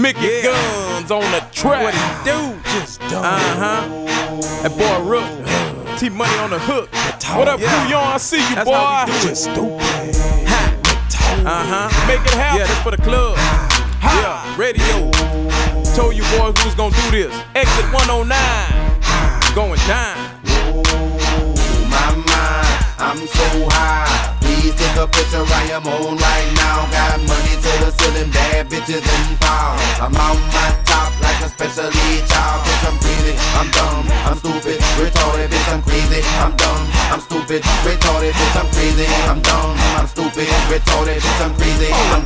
Mickey Yeah. Guns on the track. What he do? Just don't. Uh huh. That boy Rook. T Money on the hook. What up, Yeah. Bouillon? I see you, That's boy. how we do it. Just stupid. Uh huh. Make it happen. Yeah, this for the club. Yeah, radio. Told you boys who's gonna do this. Exit 109. Going down. my mind, I'm so high. Please take a picture, I am on right now. Got money to the ceiling, bad bitches in power. I'm on my top like a special ed child. Bitch, I'm crazy, I'm dumb, I'm stupid, retarded, bitch, I'm crazy, I'm dumb, I'm stupid, retarded, bitch, I'm crazy, I'm dumb, I'm stupid, retarded, bitch, I'm crazy, I'm oh, dumb,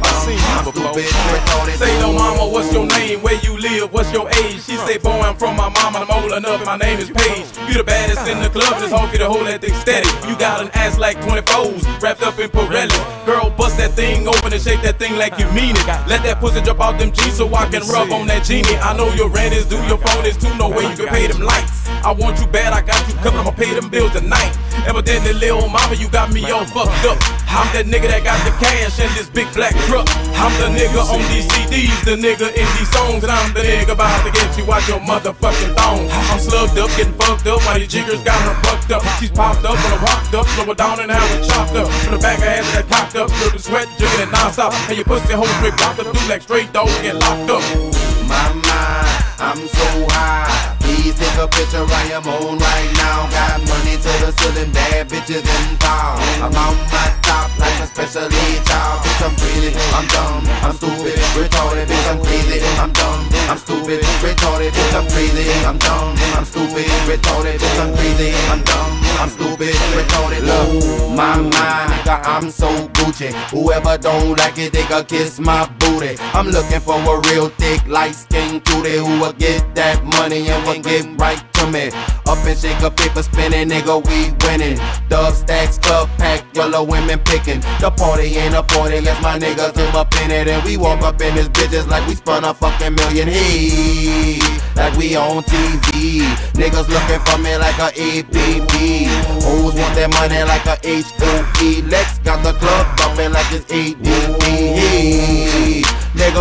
I'm before. stupid, retarded. Say no mama, what's your name? Where you live? What's your age? She say, boy, I'm from my mama, I'm old enough, my name is Paige. You the baddest in the club, and it's hard for you to hold that thing steady. You got an ass like 24s, wrapped up in Pirelli. Girl, bust that thing open and shake that thing like you mean it. Let that pussy drop out them jeans so I can rub on that genie. I know your rent is due, your phone is too, no way you can pay them lights. I want you bad, I got you covered, I'ma pay them bills tonight. Evidently, little mama, you got me all fucked up. I'm that nigga that got the cash in this big black truck. I'm the nigga on these CDs, the nigga in these songs, and I'm the nigga about to get you out your motherfucking thong. I'm slugged up, getting fucked up, while your jiggers got her fucked up. She's popped up, and rocked up, slow her down and have her chopped up. From the back of ass that cocked up, feel the sweat jigging and non-stop. And your pussy hole straight blocked up, do like straight dogs get locked up. my mind, I'm so high. Please take a picture, I am on right now. Got money to the ceiling, bad bitches in power. I'm on my top like a special child. Bitch, I'm crazy, I'm dumb, I'm stupid, retarded, bitch, I'm crazy, I'm dumb, I'm stupid, retarded, bitch, I'm crazy, I'm dumb, I'm stupid, retarded, bitch, I'm crazy, I'm dumb, I'm stupid, retarded. Look, my mind, nigga, I'm so Gucci. Whoever don't like it, they can kiss my booty. I'm looking for a real thick, light skin cutie who will get that money and will get right me. Up and shake a paper spinning, nigga, we winning. Dub stacks, club pack, yellow women picking. The party ain't a party, yes, my niggas live up in it. And we walk up in this bitches like we spun a fucking million. Hey, like we on TV. Niggas looking for me like a APB. Hoes want that money like a HOE. Lex got the club bumping like it's ADB.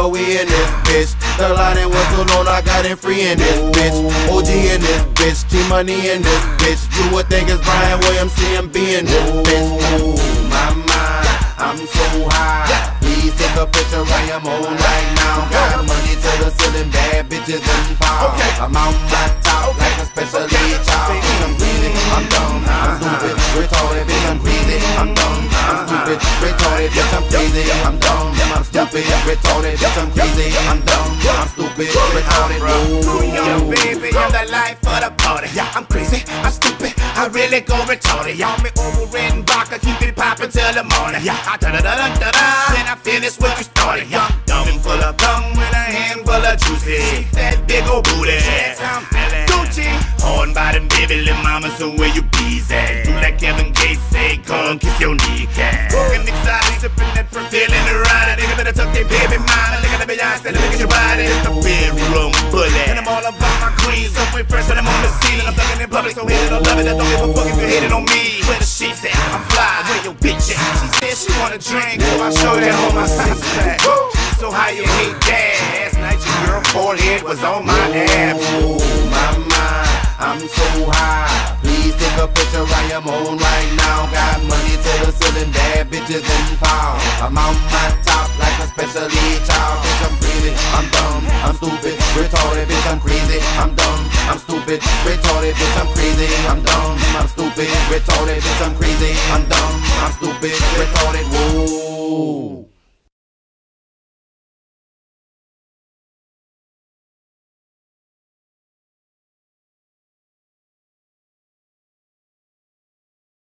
We in this bitch. The line ain't was too long, I got it free in this bitch. OG in this bitch, T Money in this bitch. You would think it's Brian Williams, CMB in this bitch. My mind, I'm so high. Please take a picture, I am on right now. Got money to the ceiling, bad bitches in power. I'm on my top like a special ed child. I'm crazy, I'm dumb, I'm stupid, retarded, bitch, I'm crazy, I'm dumb, I'm stupid, retarded, bitch, I'm crazy, I'm dumb, I'm stupid, retarded, bitch, I'm crazy, I'm dumb, I'm stupid, retarded. Yo, baby, I'm the life of the party. I'm crazy, I'm stupid, I really go retarded. Y'all me over red and vodka, keep it poppin' till the morning. I da da da da da da, then I finish what you started. I'm dumb and full of gum with a handful of juicy. That big old booty. I'm feeling Gucci. Horn bottom baby, little mama, so where you bees at? Do like Kevin Gates say, come kiss your kneecap. Beyonce, look at your body. It's the bedroom bully. And I'm all about my queen, so way fresh when I'm on the scene. And I'm thugging in public, so hate it or love it. I don't give a fuck if you hate it on me. Where the sheets at? I'm fly, where your bitch at? She said she wanna drink, so I showed her on my six pack. So how you hate that? Last night your girl forehead was on my abs. Oh, I'm so high. Please take a picture, I am on right now. Got money to the ceiling, bad bitches in power. I'm on my top like a special child. I'm dumb, I'm stupid, retarded, bitch, I'm crazy, I'm dumb, I'm stupid, retarded, bitch, I'm crazy, I'm dumb, I'm stupid, retarded, bitch, I'm crazy, I'm dumb, I'm stupid, retarded, whoa.